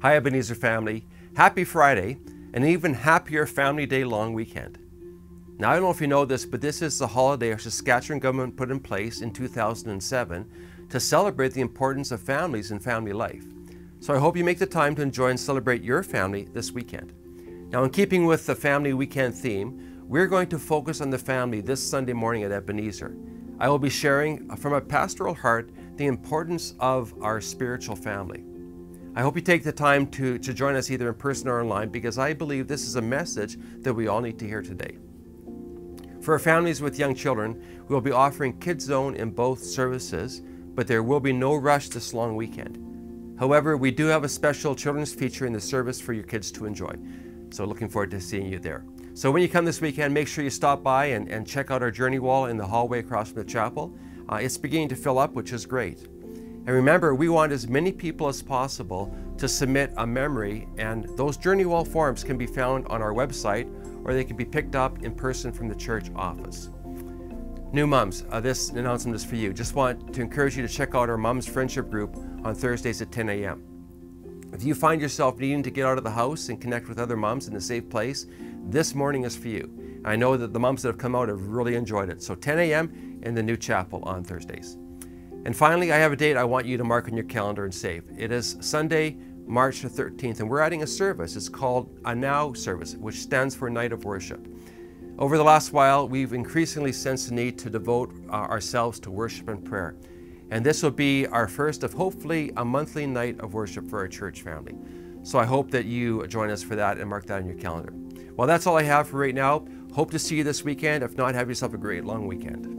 Hi, Ebenezer family. Happy Friday, and even happier Family Day long weekend. Now, I don't know if you know this, but this is the holiday our Saskatchewan government put in place in 2007 to celebrate the importance of families and family life. So I hope you make the time to enjoy and celebrate your family this weekend. Now, in keeping with the family weekend theme, we're going to focus on the family this Sunday morning at Ebenezer. I will be sharing from a pastoral heart the importance of our spiritual family. I hope you take the time to, to join us either in person or online because I believe this is a message that we all need to hear today. For families with young children, we will be offering Kids Zone in both services, but there will be no rush this long weekend. However, we do have a special children's feature in the service for your kids to enjoy. So looking forward to seeing you there. So when you come this weekend, make sure you stop by and, and check out our journey wall in the hallway across from the chapel. Uh, it's beginning to fill up, which is great. And remember, we want as many people as possible to submit a memory, and those Journey Wall forms can be found on our website or they can be picked up in person from the church office. New moms, uh, this announcement is for you. Just want to encourage you to check out our Moms Friendship Group on Thursdays at 10 a.m. If you find yourself needing to get out of the house and connect with other moms in a safe place, this morning is for you. I know that the moms that have come out have really enjoyed it. So 10 a.m. in the new chapel on Thursdays. And finally, I have a date I want you to mark on your calendar and save. It is Sunday, March the 13th, and we're adding a service. It's called a Now service, which stands for Night of Worship. Over the last while, we've increasingly sensed the need to devote uh, ourselves to worship and prayer. And this will be our first of hopefully a monthly night of worship for our church family. So I hope that you join us for that and mark that on your calendar. Well, that's all I have for right now. Hope to see you this weekend. If not, have yourself a great long weekend.